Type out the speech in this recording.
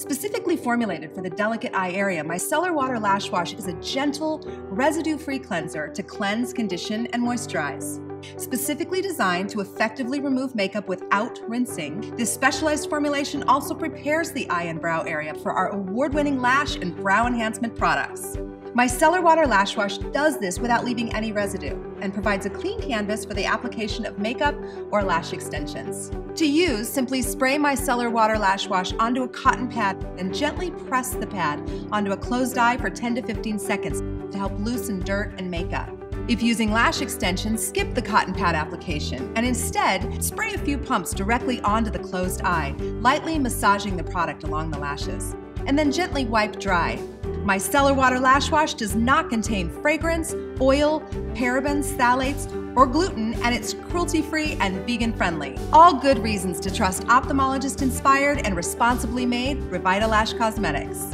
Specifically formulated for the delicate eye area, Micellar Water Lash Wash is a gentle, residue-free cleanser to cleanse, condition, and moisturize. Specifically designed to effectively remove makeup without rinsing, this specialized formulation also prepares the eye and brow area for our award-winning lash and brow enhancement products. Micellar Water Lash Wash does this without leaving any residue and provides a clean canvas for the application of makeup or lash extensions. To use, simply spray Micellar Water Lash Wash onto a cotton pad and gently press the pad onto a closed eye for 10 to 15 seconds to help loosen dirt and makeup. If using lash extensions, skip the cotton pad application and instead spray a few pumps directly onto the closed eye, lightly massaging the product along the lashes. And then gently wipe dry. Micellar Water Lash Wash does not contain fragrance, oil, parabens, phthalates, or gluten, and it's cruelty free and vegan friendly. All good reasons to trust ophthalmologist inspired and responsibly made RevitaLash Cosmetics.